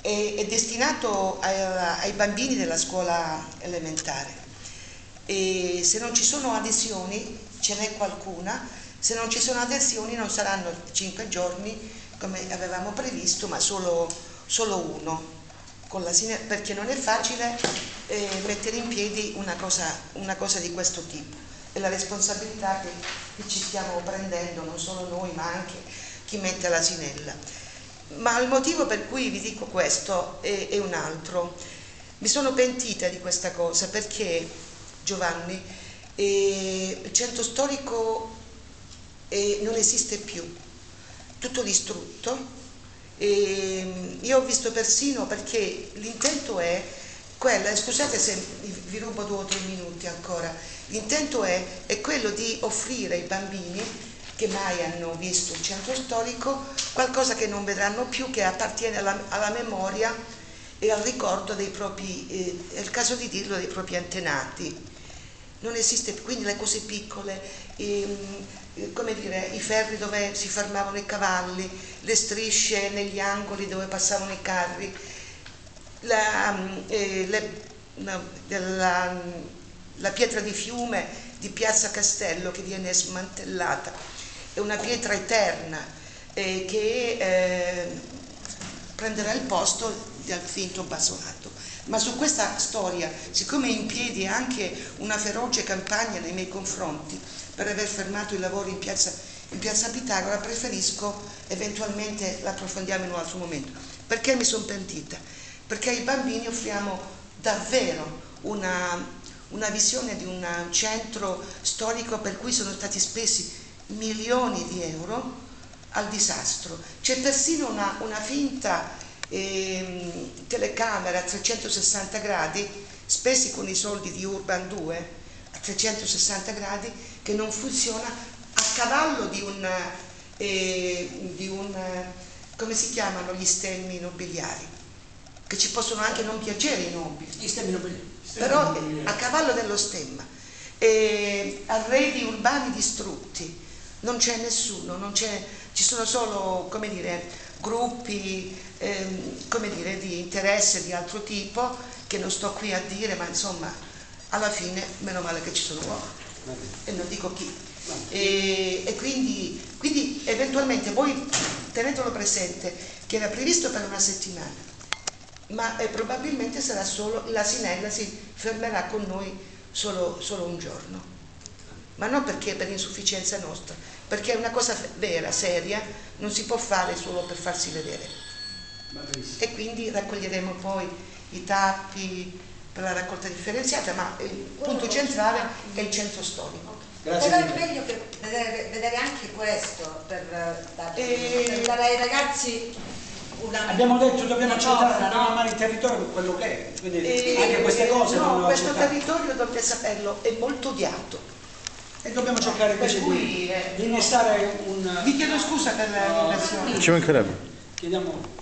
è, è destinato ai, ai bambini della scuola elementare e se non ci sono adesioni ce n'è qualcuna, se non ci sono adesioni non saranno cinque giorni come avevamo previsto ma solo, solo uno perché non è facile eh, mettere in piedi una cosa, una cosa, di questo tipo. È la responsabilità che, che ci stiamo prendendo, non solo noi ma anche chi mette l'asinella. Ma il motivo per cui vi dico questo è, è un altro. Mi sono pentita di questa cosa perché, Giovanni, eh, il centro storico eh, non esiste più, tutto distrutto. E io ho visto persino perché l'intento è quella, scusate se vi rubo due o tre minuti ancora, l'intento è, è quello di offrire ai bambini che mai hanno visto il centro storico, qualcosa che non vedranno più, che appartiene alla, alla memoria e al ricordo dei propri, eh, è il caso di dirlo, dei propri antenati. Non esiste quindi le cose piccole, ehm, eh, come dire, i ferri dove si fermavano i cavalli, le strisce negli angoli dove passavano i carri, la, eh, le, no, la, la pietra di fiume di Piazza Castello che viene smantellata è una pietra eterna eh, che eh, prenderà il posto del finto basolato. Ma su questa storia, siccome è in piedi anche una feroce campagna nei miei confronti per aver fermato i lavori in piazza, in piazza Pitagora, preferisco eventualmente l'approfondiamo in un altro momento. Perché mi sono pentita? Perché ai bambini offriamo davvero una, una visione di un centro storico per cui sono stati spesi milioni di euro al disastro. C'è persino una, una finta eh, telecamera a 360 gradi, spesi con i soldi di Urban 2, a 360 gradi, che non funziona a cavallo di un, eh, di un come si chiamano gli stemmi nobiliari, che ci possono anche non piacere i nobili. Gli stemmi nobiliari. Però a cavallo dello stemma. E arredi urbani distrutti, non c'è nessuno, non ci sono solo come dire, gruppi ehm, come dire, di interesse di altro tipo che non sto qui a dire, ma insomma alla fine meno male che ci sono uomini. E non dico chi. E, e quindi, quindi eventualmente voi tenetelo presente che era previsto per una settimana, ma eh, probabilmente sarà solo, l'asinella si fermerà con noi solo, solo un giorno ma non perché per insufficienza nostra, perché è una cosa vera, seria, non si può fare solo per farsi vedere. E quindi raccoglieremo poi i tappi per la raccolta differenziata, ma il punto centrale è il centro storico. Grazie Però è meglio vedere, vedere, anche questo per, per, e... per dare ai ragazzi una, Abbiamo detto dobbiamo accettare, no? amare il territorio per quello che è, quindi e... anche queste cose no, questo accettare. territorio dovete saperlo, è molto odiato e dobbiamo cercare invece di, eh, di innestare un... Vi chiedo scusa per la no, Ci mancherebbe. Chiediamo